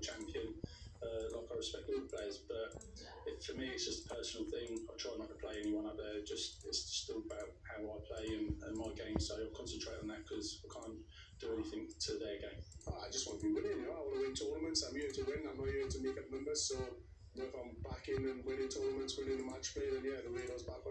world champion. Uh, like I respect all the players, but it, for me, it's just a personal thing. I try not to play anyone up there. Just it's just all about how I play and, and my game. So I'll concentrate on that because I can't do anything to their game. I just want to be winning. You know, I want to win tournaments. I'm here to win. I'm not here to make up numbers. So if I'm back in and winning tournaments, winning the match play, then yeah, the way back on.